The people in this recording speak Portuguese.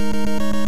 Música